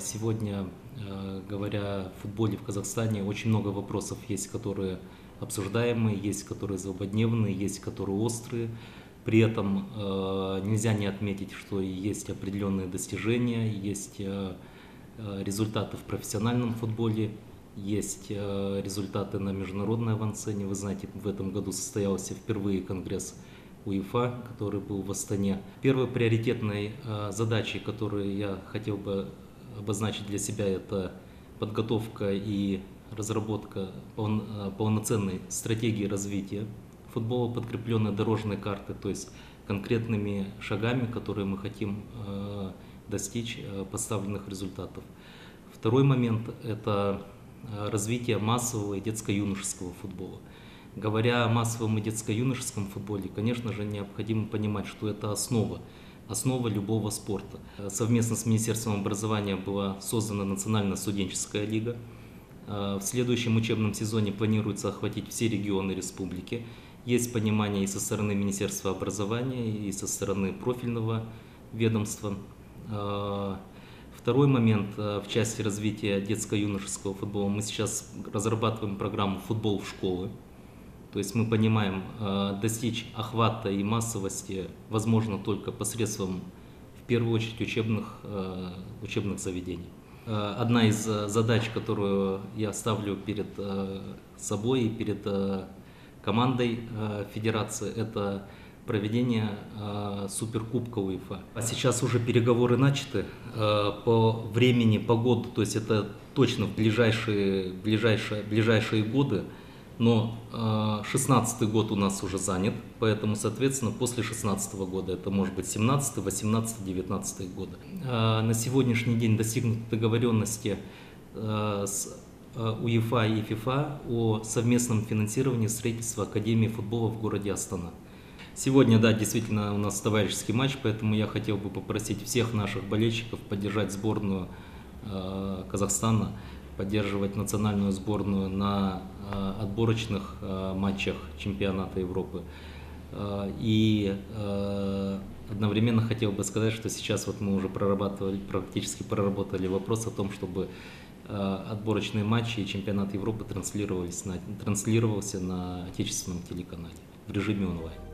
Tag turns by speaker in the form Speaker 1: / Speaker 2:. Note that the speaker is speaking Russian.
Speaker 1: Сегодня, э, говоря о футболе в Казахстане, очень много вопросов есть, которые обсуждаемые, есть которые злободневные, есть которые острые. При этом э, нельзя не отметить, что есть определенные достижения, есть э, результаты в профессиональном футболе, есть результаты на международной авансцене. Вы знаете, в этом году состоялся впервые конгресс УЕФА, который был в Астане. Первой приоритетной задачей, которую я хотел бы обозначить для себя, это подготовка и разработка э, полноценной стратегии развития футбола, подкрепленной дорожной картой, то есть конкретными шагами, которые мы хотим э, достичь э, поставленных результатов. Второй момент – это развитие массового и детско-юношеского футбола. Говоря о массовом и детско-юношеском футболе, конечно же, необходимо понимать, что это основа основа любого спорта. Совместно с Министерством образования была создана Национальная студенческая лига. Э, в следующем учебном сезоне планируется охватить все регионы республики. Есть понимание и со стороны Министерства образования, и со стороны профильного ведомства. Э, второй момент э, в части развития детско-юношеского футбола. Мы сейчас разрабатываем программу «Футбол в школы». То есть мы понимаем, э, достичь охвата и массовости возможно только посредством, в первую очередь, учебных, э, учебных заведений. Э, одна из задач, которую я ставлю перед собой и перед командой Федерации, это проведение Суперкубка УЕФА. А сейчас уже переговоры начаты по времени, по году, то есть это точно в ближайшие, ближайшие, ближайшие годы но 16 год у нас уже занят, поэтому, соответственно, после 16 года, это может быть 17, 18, 19 годы. На сегодняшний день достигнуты договоренности с УЕФА и ФИФА о совместном финансировании строительства Академии футбола в городе Астана. Сегодня, да, действительно у нас товарищеский матч, поэтому я хотел бы попросить всех наших болельщиков поддержать сборную Казахстана поддерживать национальную сборную на э, отборочных э, матчах чемпионата Европы. Э, и одновременно хотел бы сказать, что сейчас вот мы уже прорабатывали, практически проработали вопрос о том, чтобы отборочные матчи и чемпионат Европы транслировались на, транслировался на отечественном телеканале в режиме онлайн.